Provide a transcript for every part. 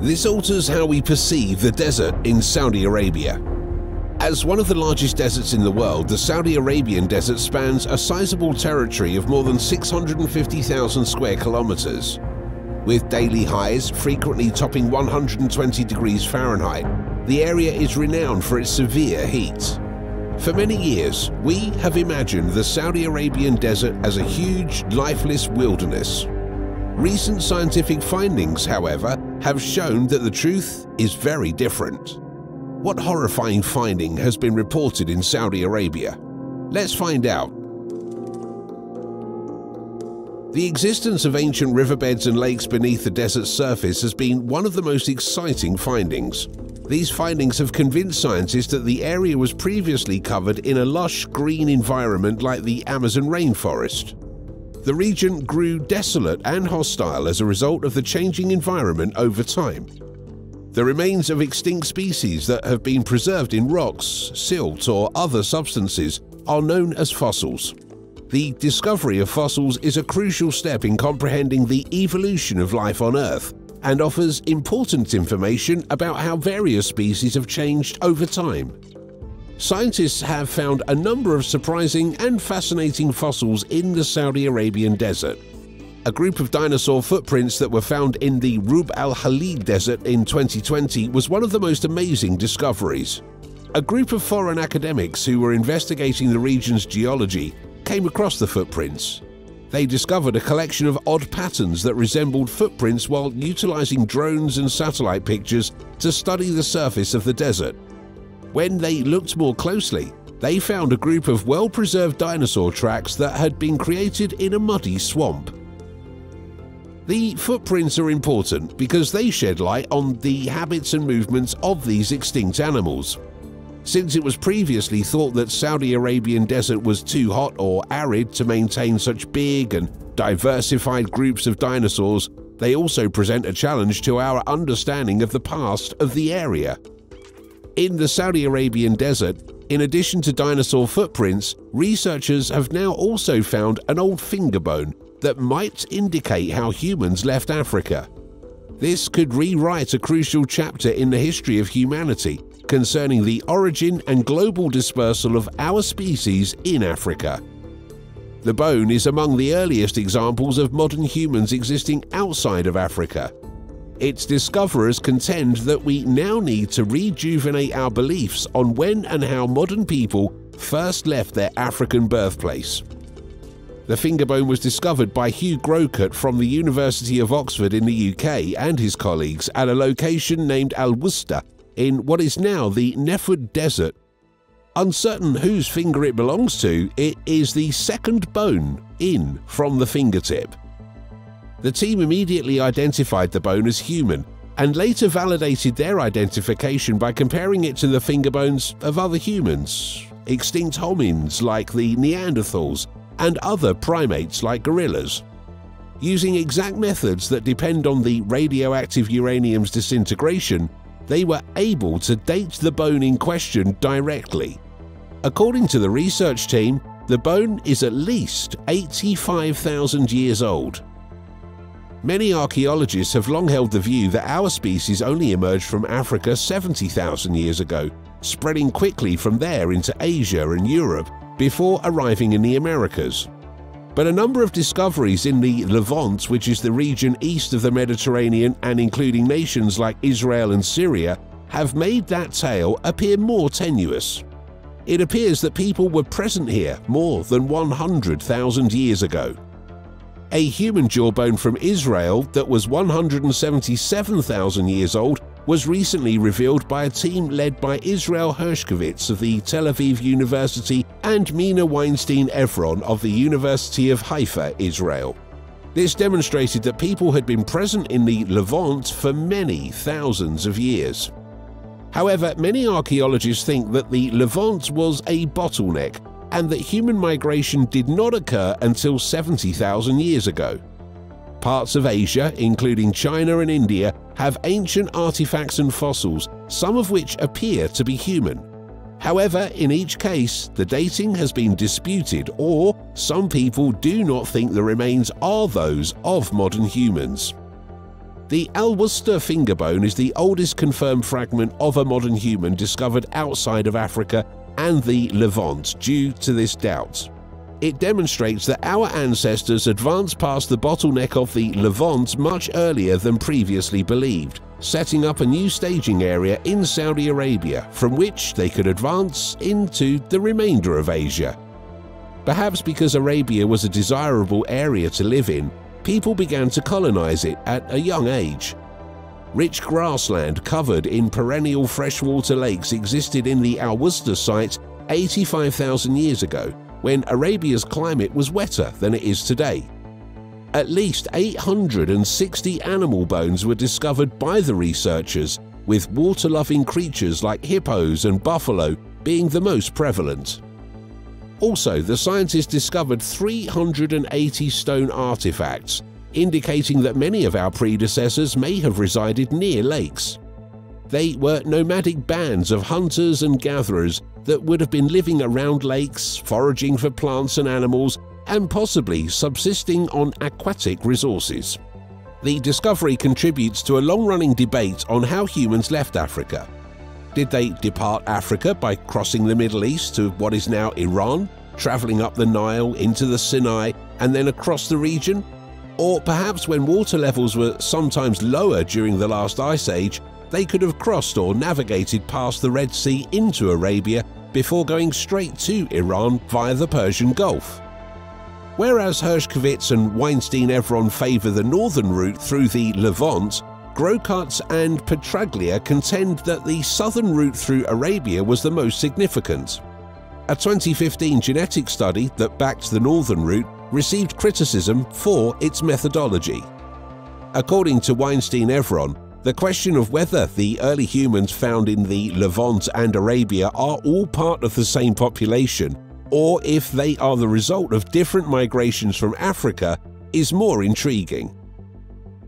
This alters how we perceive the desert in Saudi Arabia. As one of the largest deserts in the world, the Saudi Arabian desert spans a sizable territory of more than 650,000 square kilometers. With daily highs frequently topping 120 degrees Fahrenheit, the area is renowned for its severe heat. For many years, we have imagined the Saudi Arabian desert as a huge, lifeless wilderness. Recent scientific findings, however, have shown that the truth is very different. What horrifying finding has been reported in Saudi Arabia? Let's find out. The existence of ancient riverbeds and lakes beneath the desert's surface has been one of the most exciting findings. These findings have convinced scientists that the area was previously covered in a lush green environment like the Amazon rainforest. The region grew desolate and hostile as a result of the changing environment over time. The remains of extinct species that have been preserved in rocks, silt, or other substances are known as fossils. The discovery of fossils is a crucial step in comprehending the evolution of life on Earth and offers important information about how various species have changed over time. Scientists have found a number of surprising and fascinating fossils in the Saudi Arabian desert. A group of dinosaur footprints that were found in the Rub al Khali Desert in 2020 was one of the most amazing discoveries. A group of foreign academics who were investigating the region's geology came across the footprints. They discovered a collection of odd patterns that resembled footprints while utilizing drones and satellite pictures to study the surface of the desert. When they looked more closely, they found a group of well-preserved dinosaur tracks that had been created in a muddy swamp. The footprints are important because they shed light on the habits and movements of these extinct animals. Since it was previously thought that Saudi Arabian desert was too hot or arid to maintain such big and diversified groups of dinosaurs, they also present a challenge to our understanding of the past of the area. In the Saudi Arabian desert, in addition to dinosaur footprints, researchers have now also found an old finger bone that might indicate how humans left Africa. This could rewrite a crucial chapter in the history of humanity concerning the origin and global dispersal of our species in Africa. The bone is among the earliest examples of modern humans existing outside of Africa, its discoverers contend that we now need to rejuvenate our beliefs on when and how modern people first left their African birthplace. The finger bone was discovered by Huw Groucutt from the University of Oxford in the UK and his colleagues at a location named Al Wusta in what is now the Nefud Desert. Uncertain whose finger it belongs to, it is the second bone in from the fingertip. The team immediately identified the bone as human and later validated their identification by comparing it to the finger bones of other humans, extinct homins like the Neanderthals, and other primates like gorillas. Using exact methods that depend on the radioactive uranium's disintegration, they were able to date the bone in question directly. According to the research team, the bone is at least 85,000 years old Many archaeologists have long held the view that our species only emerged from Africa 70,000 years ago, spreading quickly from there into Asia and Europe before arriving in the Americas. But a number of discoveries in the Levant, which is the region east of the Mediterranean and including nations like Israel and Syria, have made that tale appear more tenuous. It appears that people were present here more than 100,000 years ago. A human jawbone from Israel that was 177,000 years old was recently revealed by a team led by Israel Hershkovitz of the Tel Aviv University and Mina Weinstein Evron of the University of Haifa, Israel. This demonstrated that people had been present in the Levant for many thousands of years. However, many archaeologists think that the Levant was a bottleneck and that human migration did not occur until 70,000 years ago. Parts of Asia, including China and India, have ancient artifacts and fossils, some of which appear to be human. However, in each case, the dating has been disputed or some people do not think the remains are those of modern humans. The Al-Wusta finger bone is the oldest confirmed fragment of a modern human discovered outside of Africa and the Levant due to this doubt. It demonstrates that our ancestors advanced past the bottleneck of the Levant much earlier than previously believed, setting up a new staging area in Saudi Arabia from which they could advance into the remainder of Asia. Perhaps because Arabia was a desirable area to live in, people began to colonize it at a young age. Rich grassland covered in perennial freshwater lakes existed in the Al-Wusta site 85,000 years ago, when Arabia's climate was wetter than it is today. At least 860 animal bones were discovered by the researchers, with water-loving creatures like hippos and buffalo being the most prevalent. Also, the scientists discovered 380 stone artifacts, indicating that many of our predecessors may have resided near lakes. They were nomadic bands of hunters and gatherers that would have been living around lakes, foraging for plants and animals, and possibly subsisting on aquatic resources. The discovery contributes to a long-running debate on how humans left Africa. Did they depart Africa by crossing the Middle East to what is now Iran, travelling up the Nile into the Sinai and then across the region? Or perhaps when water levels were sometimes lower during the last ice age, they could have crossed or navigated past the Red Sea into Arabia before going straight to Iran via the Persian Gulf. Whereas Hershkovitz and Weinstein-Evron favour the northern route through the Levant, Groucutt and Petraglia contend that the southern route through Arabia was the most significant. A 2015 genetic study that backed the northern route received criticism for its methodology. According to Weinstein-Evron, the question of whether the early humans found in the Levant and Arabia are all part of the same population, or if they are the result of different migrations from Africa, is more intriguing.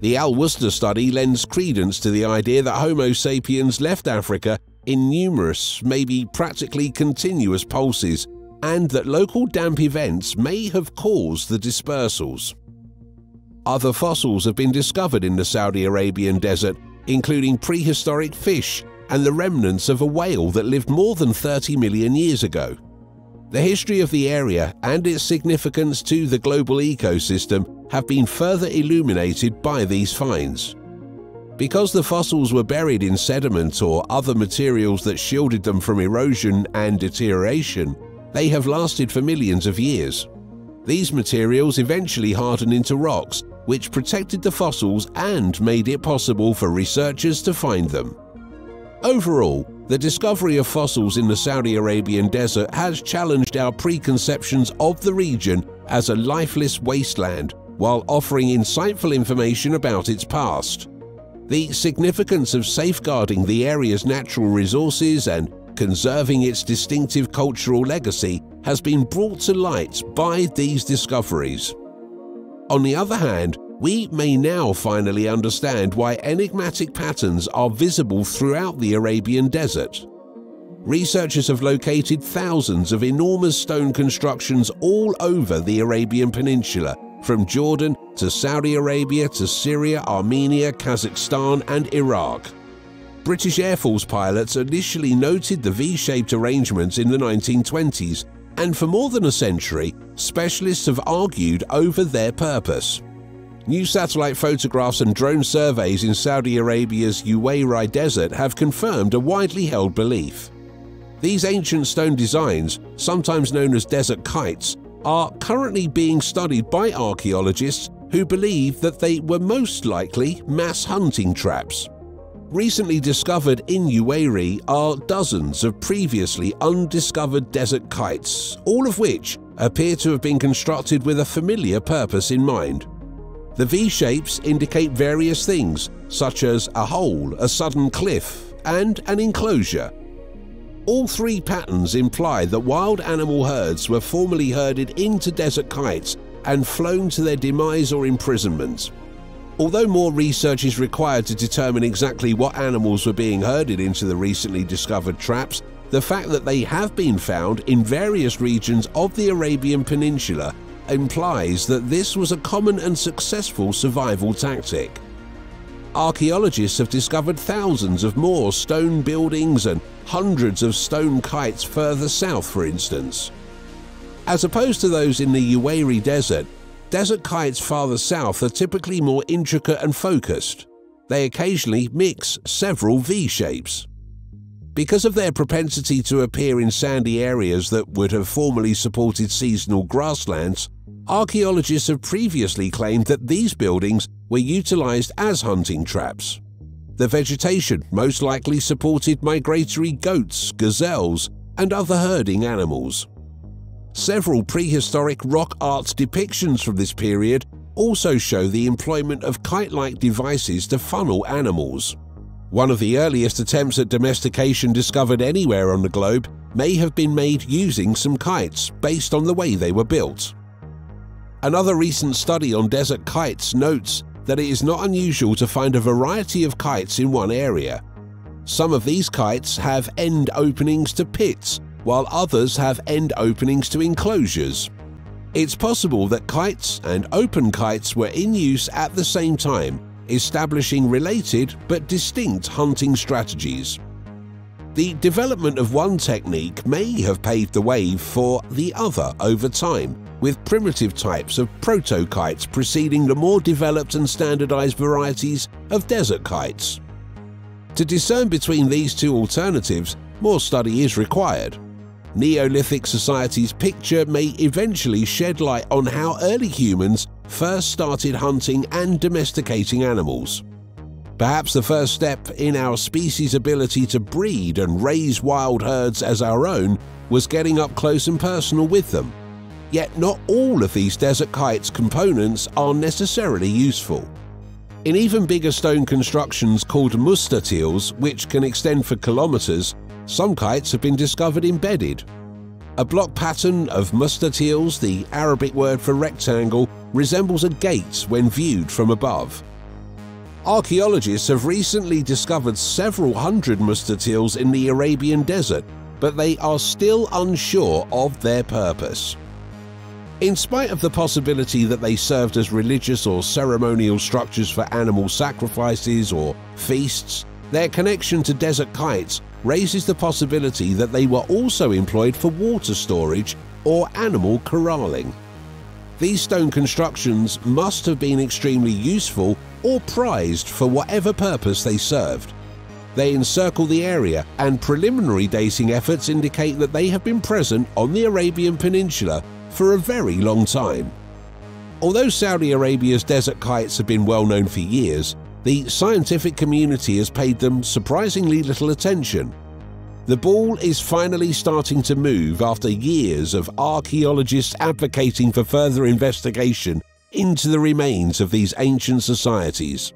The Al-Wusta study lends credence to the idea that Homo sapiens left Africa in numerous, maybe practically continuous pulses, and that local damp events may have caused the dispersals. Other fossils have been discovered in the Saudi Arabian desert, including prehistoric fish and the remnants of a whale that lived more than 30 million years ago. The history of the area and its significance to the global ecosystem have been further illuminated by these finds. Because the fossils were buried in sediment or other materials that shielded them from erosion and deterioration, they have lasted for millions of years. These materials eventually hardened into rocks, which protected the fossils and made it possible for researchers to find them. Overall, the discovery of fossils in the Saudi Arabian desert has challenged our preconceptions of the region as a lifeless wasteland while offering insightful information about its past. The significance of safeguarding the area's natural resources and conserving its distinctive cultural legacy has been brought to light by these discoveries. On the other hand, we may now finally understand why enigmatic patterns are visible throughout the Arabian desert. Researchers have located thousands of enormous stone constructions all over the Arabian Peninsula, from Jordan to Saudi Arabia to Syria, Armenia, Kazakhstan and Iraq. British Air Force pilots initially noted the V-shaped arrangements in the 1920s, and for more than a century, specialists have argued over their purpose. New satellite photographs and drone surveys in Saudi Arabia's Uwayrai Desert have confirmed a widely held belief. These ancient stone designs, sometimes known as desert kites, are currently being studied by archaeologists who believe that they were most likely mass hunting traps. Recently discovered in Uwayrai are dozens of previously undiscovered desert kites, all of which appear to have been constructed with a familiar purpose in mind. The V-shapes indicate various things, such as a hole, a sudden cliff, and an enclosure. All three patterns imply that wild animal herds were formerly herded into desert kites and flown to their demise or imprisonment. Although more research is required to determine exactly what animals were being herded into the recently discovered traps, the fact that they have been found in various regions of the Arabian Peninsula implies that this was a common and successful survival tactic. archaeologists have discovered thousands of more stone buildings and hundreds of stone kites further south, for instance. As opposed to those in the Uwari Desert, desert kites farther south are typically more intricate and focused. They occasionally mix several V shapes. Because of their propensity to appear in sandy areas that would have formerly supported seasonal grasslands, archaeologists have previously claimed that these buildings were utilized as hunting traps. The vegetation most likely supported migratory goats, gazelles, and other herding animals. Several prehistoric rock art depictions from this period also show the employment of kite-like devices to funnel animals. One of the earliest attempts at domestication discovered anywhere on the globe may have been made using some kites based on the way they were built. Another recent study on desert kites notes that it is not unusual to find a variety of kites in one area. Some of these kites have end openings to pits, while others have end openings to enclosures. It's possible that kites and open kites were in use at the same time, establishing related but distinct hunting strategies. The development of one technique may have paved the way for the other over time, with primitive types of proto-kites preceding the more developed and standardized varieties of desert kites. To discern between these two alternatives, more study is required. Neolithic society's picture may eventually shed light on how early humans first started hunting and domesticating animals. Perhaps the first step in our species' ability to breed and raise wild herds as our own was getting up close and personal with them. Yet not all of these desert kites components are necessarily useful. In even bigger stone constructions called mustatils, which can extend for kilometers, some kites have been discovered embedded. A block pattern of mustatils, the Arabic word for rectangle, resembles a gate when viewed from above. Archaeologists have recently discovered several hundred mustatils in the Arabian desert, but they are still unsure of their purpose. In spite of the possibility that they served as religious or ceremonial structures for animal sacrifices or feasts, their connection to desert kites raises the possibility that they were also employed for water storage or animal corralling. These stone constructions must have been extremely useful or prized for whatever purpose they served. They encircle the area and preliminary dating efforts indicate that they have been present on the Arabian Peninsula for a very long time. Although Saudi Arabia's desert kites have been well known for years, the scientific community has paid them surprisingly little attention. The ball is finally starting to move after years of archaeologists advocating for further investigation into the remains of these ancient societies.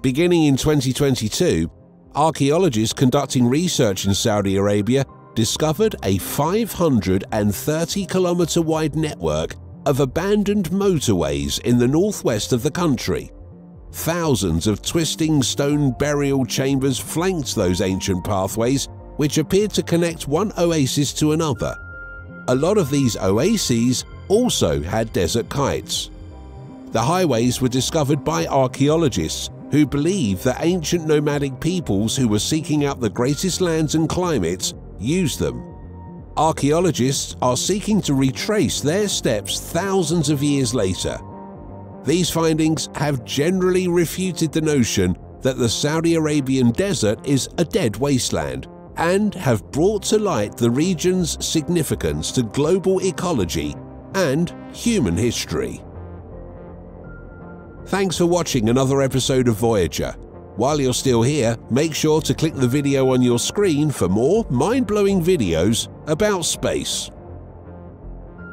Beginning in 2022, archaeologists conducting research in Saudi Arabia discovered a 530 kilometre wide network of abandoned motorways in the northwest of the country. Thousands of twisting stone burial chambers flanked those ancient pathways, which appeared to connect one oasis to another. A lot of these oases also had desert kites. The highways were discovered by archaeologists who believe that ancient nomadic peoples who were seeking out the greatest lands and climates use them. Archaeologists are seeking to retrace their steps thousands of years later. These findings have generally refuted the notion that the Saudi Arabian desert is a dead wasteland and have brought to light the region's significance to global ecology and human history. Thanks for watching another episode of Voyager. While you're still here, make sure to click the video on your screen for more mind-blowing videos about space.